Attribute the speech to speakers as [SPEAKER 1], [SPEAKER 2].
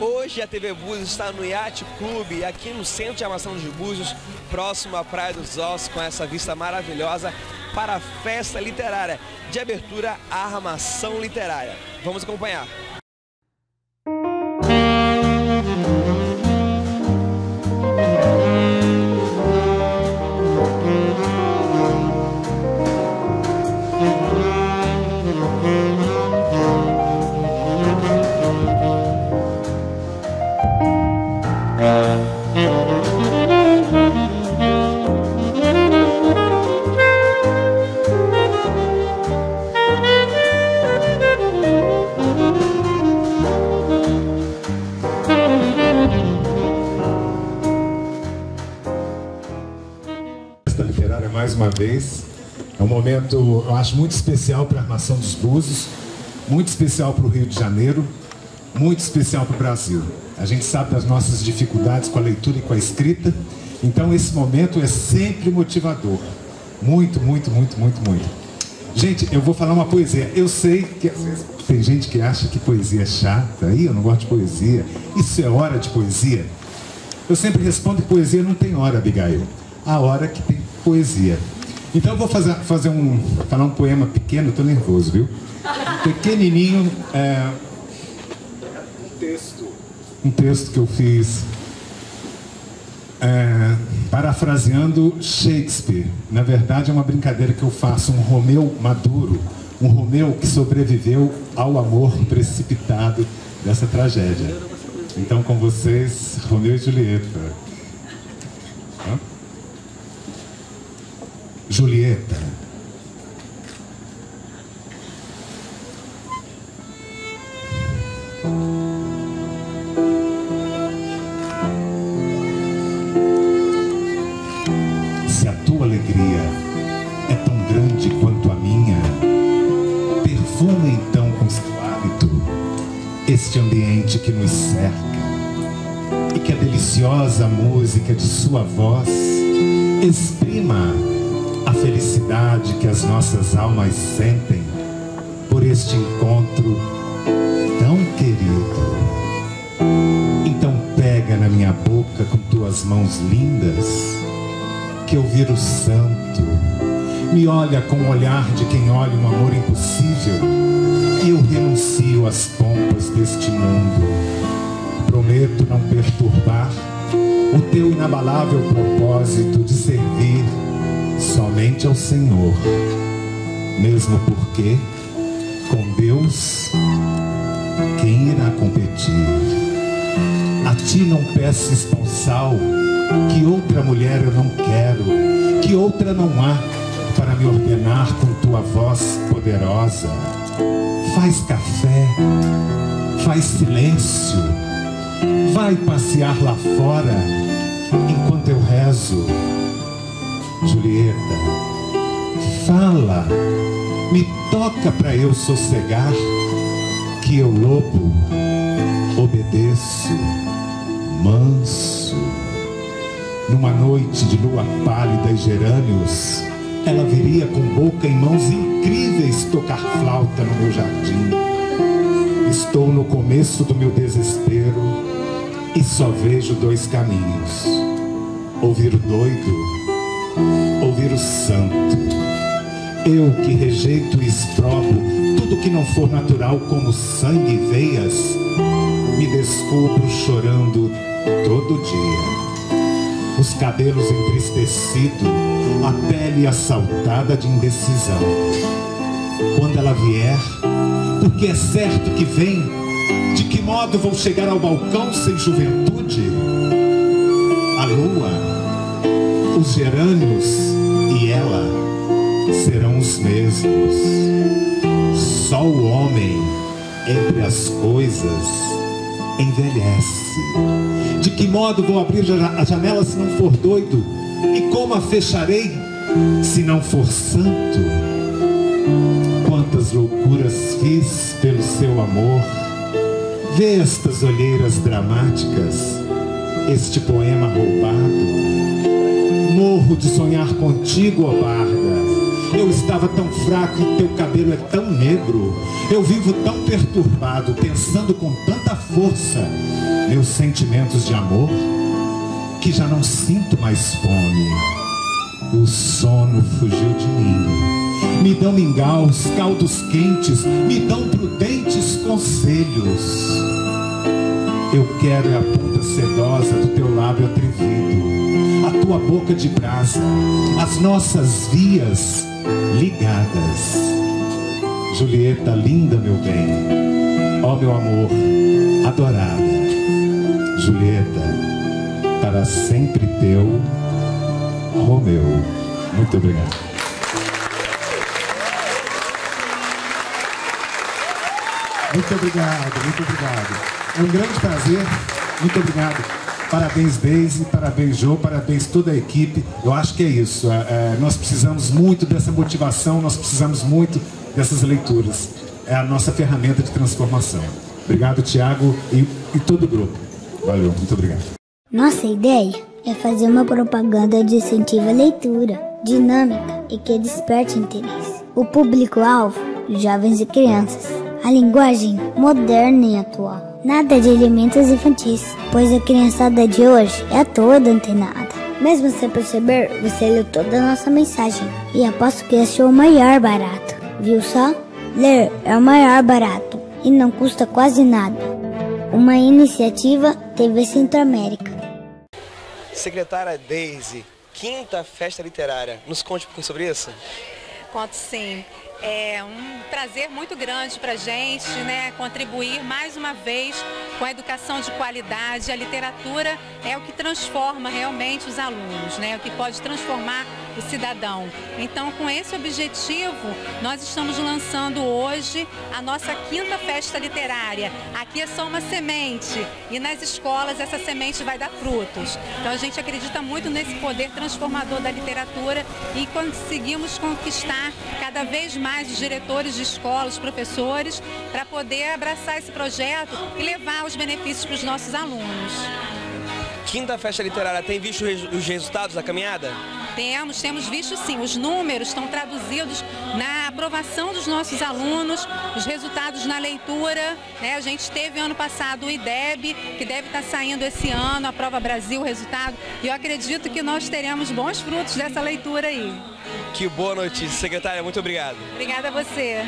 [SPEAKER 1] Hoje a TV Búzios está no Yacht Clube, aqui no centro de armação de Búzios, próximo à Praia dos Ossos, com essa vista maravilhosa para a festa literária de abertura à armação literária. Vamos acompanhar.
[SPEAKER 2] Uma vez. É um momento, eu acho, muito especial para a Armação dos Búzios, muito especial para o Rio de Janeiro, muito especial para o Brasil. A gente sabe das nossas dificuldades com a leitura e com a escrita, então esse momento é sempre motivador. Muito, muito, muito, muito, muito. Gente, eu vou falar uma poesia. Eu sei que às vezes tem gente que acha que poesia é chata, aí eu não gosto de poesia. Isso é hora de poesia. Eu sempre respondo que poesia não tem hora, Abigail. A hora que tem poesia. Então eu vou fazer, fazer um, falar um poema pequeno, estou nervoso, viu? Pequenininho, é, um texto, um texto que eu fiz é, parafraseando Shakespeare. Na verdade é uma brincadeira que eu faço, um Romeu maduro, um Romeu que sobreviveu ao amor precipitado dessa tragédia. Então com vocês, Romeu e Julieta. Julieta. Se a tua alegria é tão grande quanto a minha, perfuma então com seu hálito este ambiente que nos cerca e que a deliciosa música de sua voz exprima a felicidade que as nossas almas sentem por este encontro tão querido. Então pega na minha boca com tuas mãos lindas, que eu viro santo. Me olha com o olhar de quem olha um amor impossível, e eu renuncio às pompas deste mundo. Prometo não perturbar o teu inabalável propósito de servir somente ao Senhor, mesmo porque com Deus quem irá competir? A ti não peço esponsal, que outra mulher eu não quero, que outra não há para me ordenar com tua voz poderosa. Faz café, faz silêncio, vai passear lá fora enquanto eu rezo. Julieta, fala, me toca para eu sossegar, que eu lobo obedeço, manso. Numa noite de lua pálida e gerânios, ela viria com boca em mãos incríveis tocar flauta no meu jardim. Estou no começo do meu desespero e só vejo dois caminhos: ouvir o doido, ouvir o santo. Eu que rejeito e exprobo tudo que não for natural como sangue e veias, me descubro chorando todo dia. Os cabelos entristecidos, a pele assaltada de indecisão. Quando ela vier, porque é certo que vem, de que modo vou chegar ao balcão sem juventude? A lua, os gerânios e ela serão os mesmos. Só o homem entre as coisas envelhece. De que modo vou abrir a janela se não for doido? E como a fecharei se não for santo? Quantas loucuras fiz pelo seu amor. Vê estas olheiras dramáticas, este poema roubado. Morro de sonhar contigo, ó barda. Eu estava tão fraco e teu cabelo é tão negro. Eu vivo tão perturbado, pensando com tanta força meus sentimentos de amor, que já não sinto mais fome. O sono fugiu de mim. Me dão mingaus, caldos quentes, me dão prudentes conselhos. Eu quero é a ponta sedosa do teu lábio atrevido, boca de brasa, as nossas vias ligadas. Julieta, linda, meu bem, ó meu amor, adorada. Julieta, para sempre teu, Romeu. Muito obrigado. Muito obrigado, muito obrigado. É um grande prazer. Muito obrigado. Parabéns, Deise, parabéns, Jô, parabéns toda a equipe. Eu acho que é isso. É, é, nós precisamos muito dessa motivação, nós precisamos muito dessas leituras. É a nossa ferramenta de transformação. Obrigado, Tiago e, e todo o grupo. Valeu, muito obrigado.
[SPEAKER 3] Nossa ideia é fazer uma propaganda de incentivo à leitura, dinâmica e que desperte interesse. O público-alvo, jovens e crianças. A linguagem moderna e atual. Nada de elementos infantis, pois a criançada de hoje é toda antenada. Mesmo sem perceber, você leu toda a nossa mensagem e aposto que é o maior barato. Viu só? Ler é o maior barato e não custa quase nada. Uma iniciativa TV Centro-América.
[SPEAKER 1] Secretária Daisy, quinta festa literária. Nos conte um pouquinho sobre isso?
[SPEAKER 4] Conto sim. É um prazer muito grande para a gente né, contribuir mais uma vez com a educação de qualidade. A literatura é o que transforma realmente os alunos, né, o que pode transformar o cidadão. Então, com esse objetivo, nós estamos lançando hoje a nossa quinta festa literária. Aqui é só uma semente e nas escolas essa semente vai dar frutos. Então, a gente acredita muito nesse poder transformador da literatura e conseguimos conquistar cada vez mais os diretores de escolas, professores, para poder abraçar esse projeto e levar os benefícios para os nossos alunos.
[SPEAKER 1] Quinta Festa Literária tem visto os resultados da caminhada?
[SPEAKER 4] Temos, temos visto sim. Os números estão traduzidos na aprovação dos nossos alunos, os resultados na leitura. Né? A gente teve ano passado o IDEB, que deve estar saindo esse ano, a Prova Brasil, o resultado. E eu acredito que nós teremos bons frutos dessa leitura aí.
[SPEAKER 1] Que boa notícia. Secretária, muito obrigado.
[SPEAKER 4] Obrigada a você.